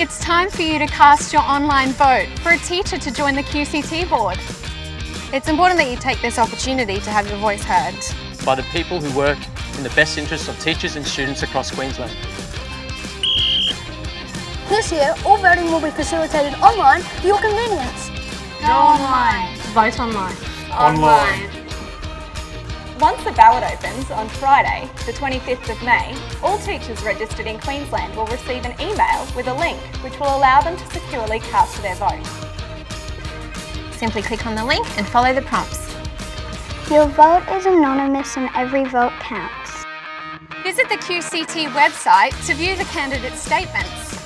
It's time for you to cast your online vote for a teacher to join the QCT board. It's important that you take this opportunity to have your voice heard. By the people who work in the best interests of teachers and students across Queensland. This year, all voting will be facilitated online for your convenience. Go online. Vote online. Online. Once the ballot opens on Friday, the 25th of May, all teachers registered in Queensland will receive an email with a link which will allow them to securely cast their vote. Simply click on the link and follow the prompts. Your vote is anonymous and every vote counts. Visit the QCT website to view the candidate statements.